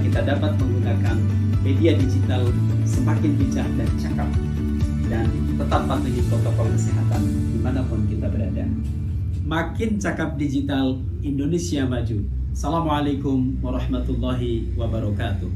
kita dapat menggunakan media digital semakin bijak dan cakap dan tetap patuhi protokol kesehatan di mana pun kita berada. Makin cakap digital, Indonesia maju. Assalamualaikum warahmatullahi wabarakatuh.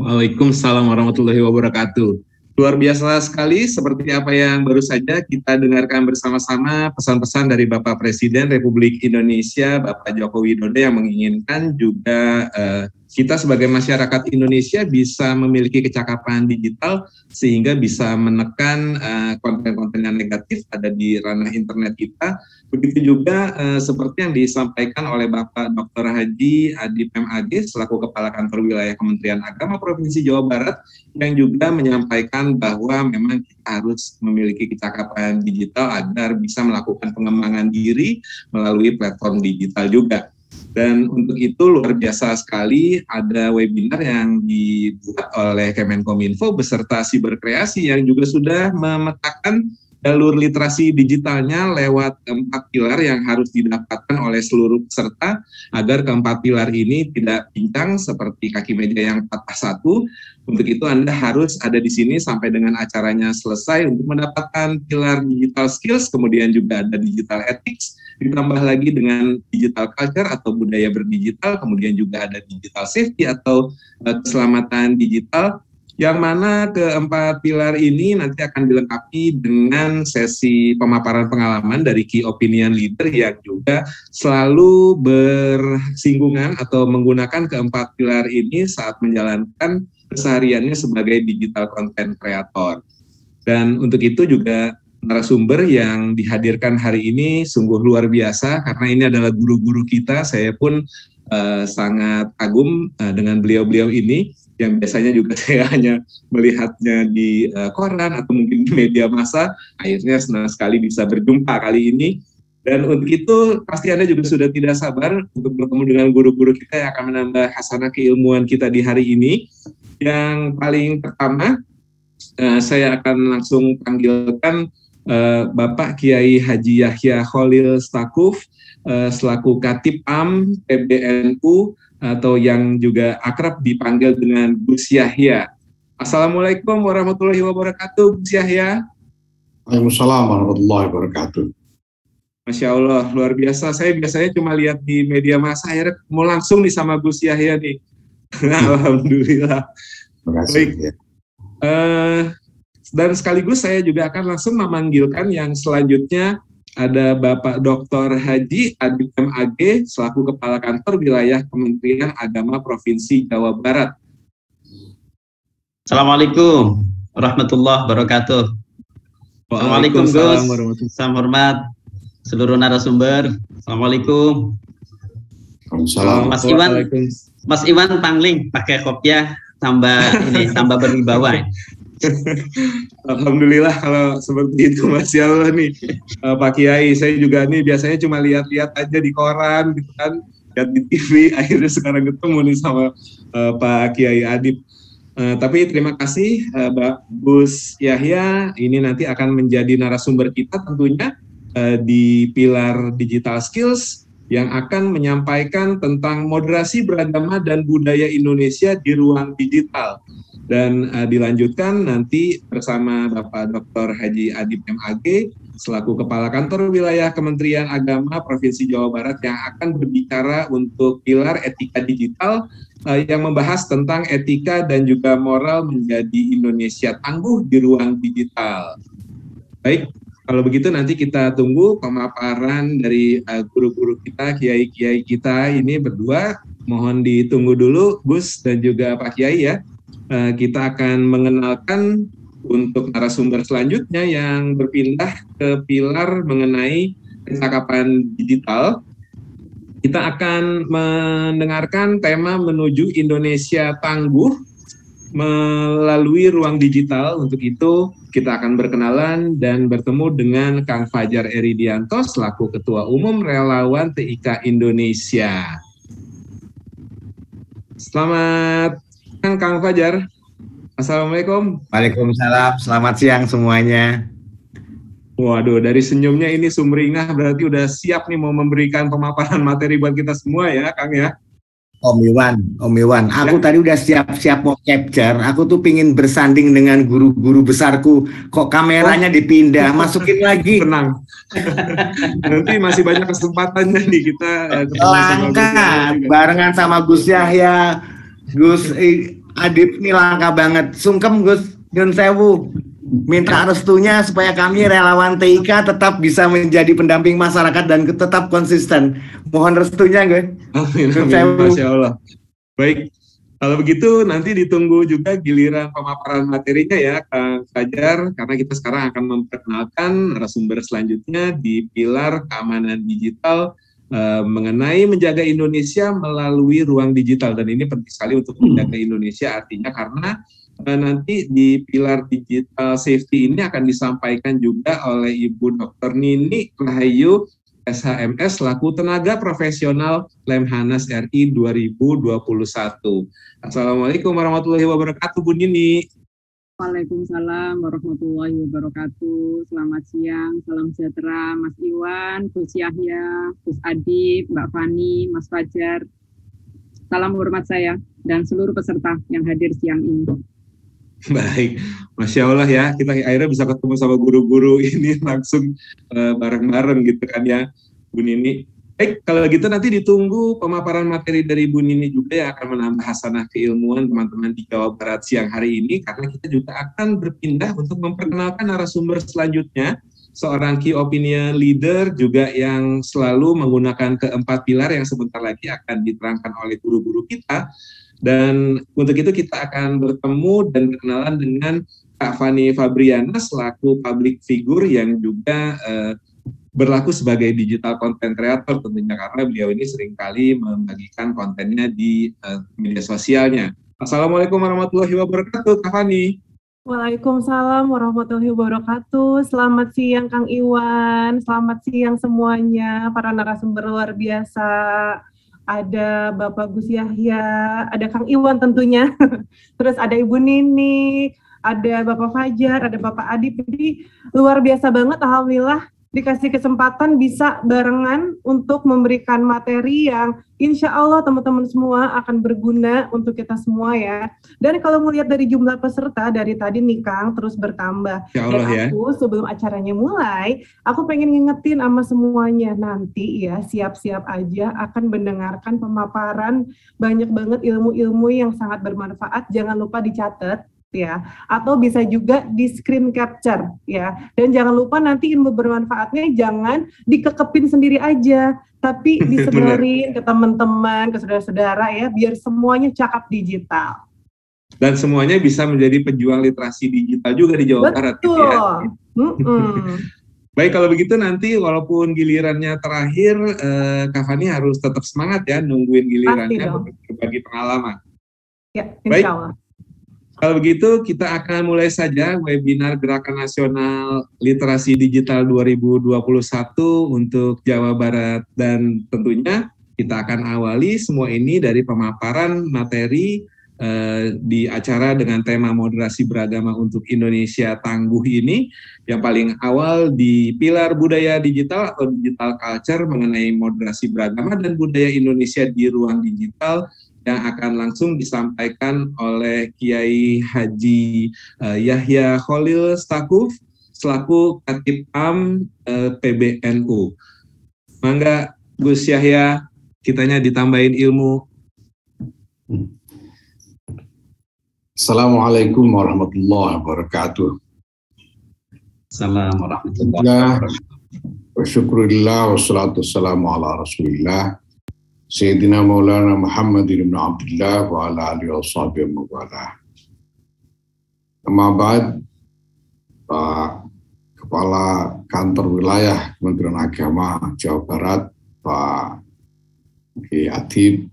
Waalaikumsalam warahmatullahi wabarakatuh. Luar biasa sekali. Seperti apa yang baru saja kita dengarkan bersama-sama pesan-pesan dari Bapak Presiden Republik Indonesia, Bapak Joko Widodo yang menginginkan juga uh, kita sebagai masyarakat Indonesia bisa memiliki kecakapan digital sehingga bisa menekan uh, konten-konten yang negatif ada di ranah internet kita. Begitu juga uh, seperti yang disampaikan oleh Bapak Dr. Haji Adi MAG selaku Kepala Kantor Wilayah Kementerian Agama Provinsi Jawa Barat yang juga menyampaikan bahwa memang kita harus memiliki kecakapan digital agar bisa melakukan pengembangan diri melalui platform digital juga. Dan untuk itu luar biasa sekali ada webinar yang dibuat oleh Kemenkominfo beserta Siberkreasi yang juga sudah memetakan jalur literasi digitalnya lewat empat pilar yang harus didapatkan oleh seluruh peserta agar keempat pilar ini tidak pincang seperti kaki meja yang patah satu. Untuk itu Anda harus ada di sini sampai dengan acaranya selesai untuk mendapatkan pilar digital skills, kemudian juga ada digital ethics, ditambah lagi dengan digital culture atau budaya berdigital, kemudian juga ada digital safety atau uh, keselamatan digital, yang mana keempat pilar ini nanti akan dilengkapi dengan sesi pemaparan pengalaman dari key opinion leader yang juga selalu bersinggungan atau menggunakan keempat pilar ini saat menjalankan kesehariannya sebagai digital content creator. Dan untuk itu juga narasumber yang dihadirkan hari ini sungguh luar biasa karena ini adalah guru-guru kita. Saya pun uh, sangat kagum uh, dengan beliau-beliau ini yang biasanya juga saya hanya melihatnya di uh, koran atau mungkin di media massa, akhirnya senang sekali bisa berjumpa kali ini. Dan untuk itu pasti Anda juga sudah tidak sabar untuk bertemu dengan guru-guru kita yang akan menambah hasanah keilmuan kita di hari ini. Yang paling pertama, uh, saya akan langsung panggilkan uh, Bapak Kiai Haji Yahya Khalil Stakuf, uh, selaku Katib Am PBNU atau yang juga akrab dipanggil dengan Gus Yahya. Assalamualaikum warahmatullahi wabarakatuh, Gus Yahya. Waalaikumsalam warahmatullahi wabarakatuh. Masya Allah, luar biasa. Saya biasanya cuma lihat di media massa, akhirnya mau langsung nih sama Gus Yahya nih. Alhamdulillah. Terima kasih. Baik. Ya. Uh, dan sekaligus saya juga akan langsung memanggilkan yang selanjutnya ada Bapak Dr. Haji Adib MAG selaku Kepala Kantor Wilayah Kementerian Agama Provinsi Jawa Barat. Assalamualaikum warahmatullahi wabarakatuh. Assalamualaikum Gus, salam hormat seluruh narasumber. Assalamualaikum. Assalamualaikum. Mas Iwan, Mas Iwan Pangling pakai kopiah tambah ini tambah berwibawa. Alhamdulillah kalau seperti itu Masya Allah nih uh, Pak Kiai. Saya juga nih biasanya cuma lihat-lihat aja di koran gitu kan, lihat di TV. Akhirnya sekarang ketemu nih sama uh, Pak Kiai Adib. Uh, tapi terima kasih uh, Mbak Gus Yahya. Ini nanti akan menjadi narasumber kita tentunya uh, di pilar digital skills yang akan menyampaikan tentang moderasi beragama dan budaya Indonesia di ruang digital dan uh, dilanjutkan nanti bersama Bapak Dr. Haji Adib MAG selaku Kepala Kantor Wilayah Kementerian Agama Provinsi Jawa Barat yang akan berbicara untuk pilar etika digital uh, yang membahas tentang etika dan juga moral menjadi Indonesia tangguh di ruang digital. Baik, kalau begitu nanti kita tunggu pemaparan dari uh, guru-guru kita, kiai-kiai kita ini berdua. Mohon ditunggu dulu Gus dan juga Pak Kiai ya. Eh, kita akan mengenalkan untuk narasumber selanjutnya yang berpindah ke pilar mengenai kecakapan digital. Kita akan mendengarkan tema menuju Indonesia tangguh melalui ruang digital. Untuk itu kita akan berkenalan dan bertemu dengan Kang Fajar Eridianto selaku Ketua Umum Relawan TIK Indonesia. Selamat Kang Kang Fajar. Assalamualaikum. Waalaikumsalam. Selamat siang semuanya. Waduh, dari senyumnya ini sumringah berarti udah siap nih mau memberikan pemaparan materi buat kita semua ya, Kang ya. Om Iwan, Om Iwan, aku ya. tadi udah siap-siap mau capture. Aku tuh pingin bersanding dengan guru-guru besarku. Kok kameranya oh. dipindah, masukin lagi. Tenang. Nanti masih banyak kesempatannya nih kita. Eh, langka, barengan sama Gus Yahya, Gus Adib nih langka banget. Sungkem Gus Yun Sewu minta restunya supaya kami relawan TIK tetap bisa menjadi pendamping masyarakat dan tetap konsisten. Mohon restunya, gue. Amin, amin. Masya Allah. Baik, kalau begitu nanti ditunggu juga giliran pemaparan materinya ya, Kang Fajar, karena kita sekarang akan memperkenalkan narasumber selanjutnya di pilar keamanan digital uh, mengenai menjaga Indonesia melalui ruang digital dan ini penting sekali untuk menjaga Indonesia artinya karena Eh, nanti di pilar digital safety ini akan disampaikan juga oleh Ibu Dr. Nini Rahayu SHMS selaku tenaga profesional Lemhanas RI 2021. Assalamualaikum warahmatullahi wabarakatuh Bu Nini. Waalaikumsalam warahmatullahi wabarakatuh. Selamat siang, salam sejahtera Mas Iwan, Gus Yahya, Gus Adib, Mbak Fani, Mas Fajar. Salam hormat saya dan seluruh peserta yang hadir siang ini. Baik, masya Allah ya kita akhirnya bisa ketemu sama guru-guru ini langsung bareng bareng-bareng gitu kan ya, Bu Nini. Baik, kalau gitu nanti ditunggu pemaparan materi dari Bu Nini juga yang akan menambah hasanah keilmuan teman-teman di Jawa Barat siang hari ini karena kita juga akan berpindah untuk memperkenalkan narasumber selanjutnya. Seorang key opinion leader juga yang selalu menggunakan keempat pilar yang sebentar lagi akan diterangkan oleh guru-guru kita. Dan untuk itu kita akan bertemu dan berkenalan dengan Kak Fani Fabriana selaku public figure yang juga uh, berlaku sebagai digital content creator tentunya karena beliau ini sering kali membagikan kontennya di uh, media sosialnya. Assalamualaikum warahmatullahi wabarakatuh, Kak Fani. Waalaikumsalam warahmatullahi wabarakatuh. Selamat siang Kang Iwan, selamat siang semuanya para narasumber luar biasa ada Bapak Gus Yahya, ada Kang Iwan tentunya, terus ada Ibu Nini, ada Bapak Fajar, ada Bapak Adi. Jadi luar biasa banget, Alhamdulillah dikasih kesempatan bisa barengan untuk memberikan materi yang insya Allah teman-teman semua akan berguna untuk kita semua ya. Dan kalau melihat dari jumlah peserta dari tadi nih Kang terus bertambah. Ya Allah, Dan aku ya. sebelum acaranya mulai, aku pengen ngingetin sama semuanya nanti ya siap-siap aja akan mendengarkan pemaparan banyak banget ilmu-ilmu yang sangat bermanfaat. Jangan lupa dicatat ya atau bisa juga di screen capture ya dan jangan lupa nanti ilmu bermanfaatnya jangan dikekepin sendiri aja tapi disebarin ke teman-teman ke saudara-saudara ya biar semuanya cakap digital dan semuanya bisa menjadi pejuang literasi digital juga di Jawa Betul. Barat gitu ya. Mm -mm. Baik kalau begitu nanti walaupun gilirannya terakhir eh, Kak Fani harus tetap semangat ya nungguin gilirannya berbagi pengalaman. Ya, insya Baik. Kalau begitu kita akan mulai saja webinar Gerakan Nasional Literasi Digital 2021 untuk Jawa Barat. Dan tentunya kita akan awali semua ini dari pemaparan materi eh, di acara dengan tema moderasi beragama untuk Indonesia tangguh ini. Yang paling awal di pilar budaya digital atau digital culture mengenai moderasi beragama dan budaya Indonesia di ruang digital yang akan langsung disampaikan oleh Kiai Haji uh, Yahya Khalil Stakuf selaku Katib Am uh, eh, PBNU. Mangga Gus Yahya, kitanya ditambahin ilmu. Assalamualaikum warahmatullahi wabarakatuh. Assalamualaikum warahmatullahi wabarakatuh. Wa syukurillah wassalatu wassalamu ala rasulillah Sayyidina Maulana Muhammad ibn Abdullah wa ala alihi wa sahbihi wa Amma Pak Kepala Kantor Wilayah Kementerian Agama Jawa Barat, Pak Ki Adib,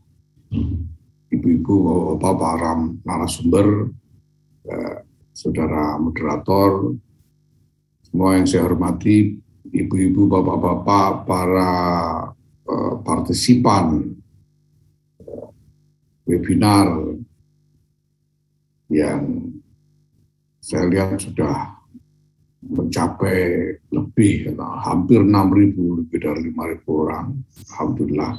Ibu-ibu, Bapak, para narasumber, eh, saudara moderator, semua yang saya hormati, ibu-ibu, bapak-bapak, para partisipan webinar yang saya lihat sudah mencapai lebih, hampir 6.000, lebih dari 5.000 orang. Alhamdulillah